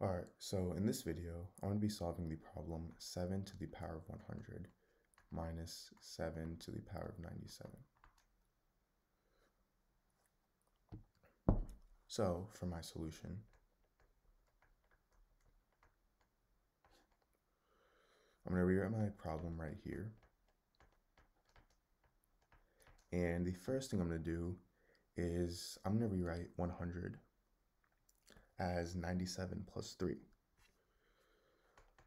Alright, so in this video, I'm going to be solving the problem 7 to the power of 100 minus 7 to the power of 97. So, for my solution, I'm going to rewrite my problem right here. And the first thing I'm going to do is I'm going to rewrite 100 as 97 plus 3.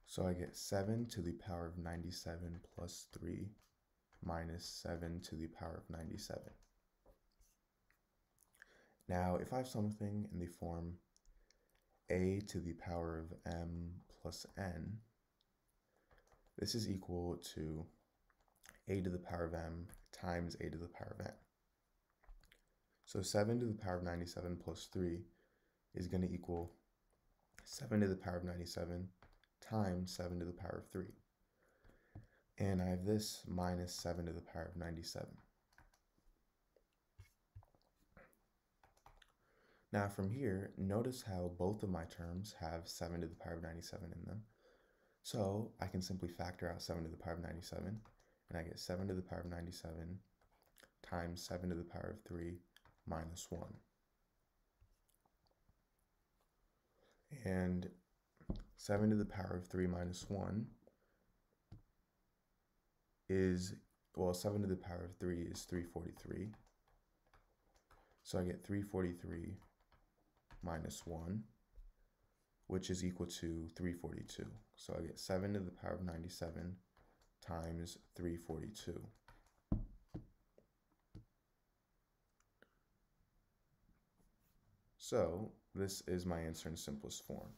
So I get 7 to the power of 97 plus 3 minus 7 to the power of 97. Now, if I have something in the form a to the power of m plus n, this is equal to a to the power of m times a to the power of n. So 7 to the power of 97 plus 3 is going to equal 7 to the power of 97 times 7 to the power of 3. And I have this minus 7 to the power of 97. Now from here, notice how both of my terms have 7 to the power of 97 in them. So I can simply factor out 7 to the power of 97, and I get 7 to the power of 97 times 7 to the power of 3 minus 1. And 7 to the power of 3 minus 1 is, well, 7 to the power of 3 is 343. So I get 343 minus 1, which is equal to 342. So I get 7 to the power of 97 times 342. So this is my answer in simplest form.